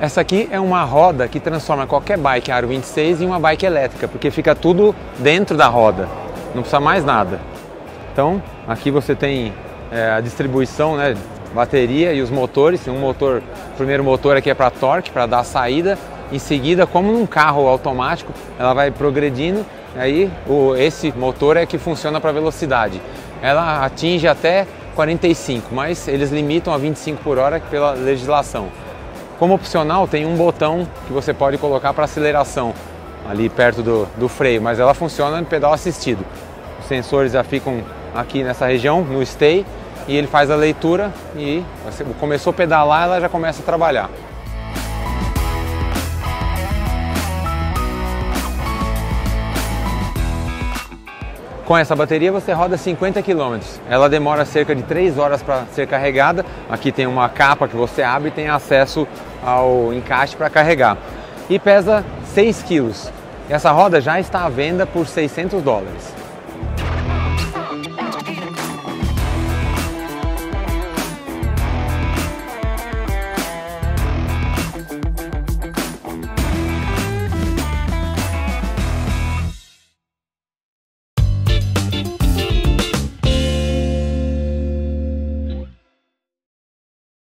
Essa aqui é uma roda que transforma qualquer bike Aro 26 em uma bike elétrica, porque fica tudo dentro da roda, não precisa mais nada. Então, aqui você tem é, a distribuição, né, bateria e os motores. Um motor, o primeiro motor aqui é para torque, para dar saída. Em seguida, como num carro automático, ela vai progredindo. Aí, o, esse motor é que funciona para velocidade. Ela atinge até 45, mas eles limitam a 25 por hora pela legislação. Como opcional, tem um botão que você pode colocar para aceleração ali perto do, do freio, mas ela funciona no pedal assistido. Os sensores já ficam aqui nessa região, no stay, e ele faz a leitura e você começou a pedalar, ela já começa a trabalhar. Com essa bateria você roda 50 km. Ela demora cerca de 3 horas para ser carregada. Aqui tem uma capa que você abre e tem acesso ao encaixe para carregar. E pesa 6 kg. Essa roda já está à venda por 600 dólares.